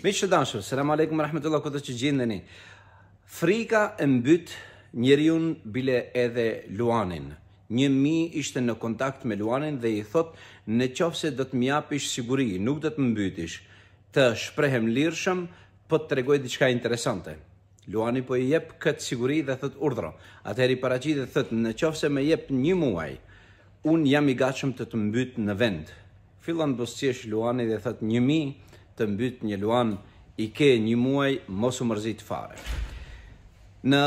Miq të dashur, selam aleikum wa rahmetullah kudo që gjendeni. Frika e mbyt njeriun bile edhe luanin. Një mi ishte në kontakt me luanin dhe i thotë në qoftë se do të m'japish siguri, nuk do të m'mbytish, të shprehem lirshëm, po të tregoj diçka interesante. Luani po i jep këtë siguri dhe thotë urdhëro. Atëheri i paraqet dhe thotë në qoftë se më jep një muaj, unë jam i gatshëm të të mbyt në vend. Fillon buzëqesh luani dhe thotë një mi të mbyt një luan i ke një muaj mos u mërzit fare. Në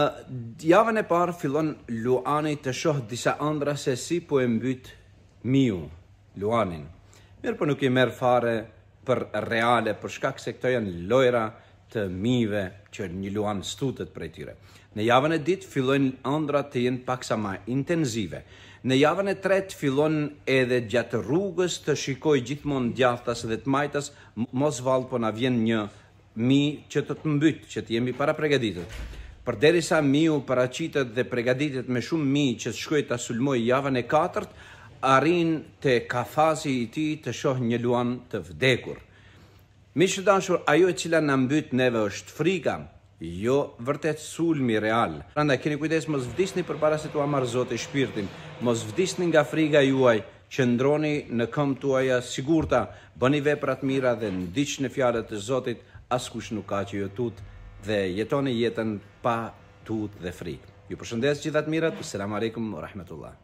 javën e parë fillon luani të shohë disa andrra se si po e mbyt miu luanin. Mirëpo nuk i merr fare për reale për shkak se këto janë lojra të mijve që një luan s'tutet prej tyre. Në javën e dytë fillojnë andrrat të jenë paksa ma intenzive. Në javën e tretë fillon edhe gjatë rrugës të shikojë gjithmonë djathtas dhe të majtas, mos vallë po na vjen një mi që do të mbyt, që të jemi parapregaditur. Përderisa miu paraqitet dhe pregaditet me shumë mi që të shkojë ta sulmojë javën e katërt, arrin te kafazi i tij të shohë një luan të vdekur. Miq të dashur, ajo e cila na mbyt neve është frika, jo vërtet sulmi real. Prandaj keni kujdes mos vdisni përpara se t'ua marrë Zoti shpirtin. Mos vdisni nga frika juaj, qëndroni në këmbët tuaja të sigurta, bëni vepra të mira dhe ndiqni fjalët e Zotit, askush nuk ka çë ju tut dhe jetoni jetën pa tutë dhe frikë. Ju përshëndes, gjithë të mirat, Selam Alejkum wa Rahmetullah.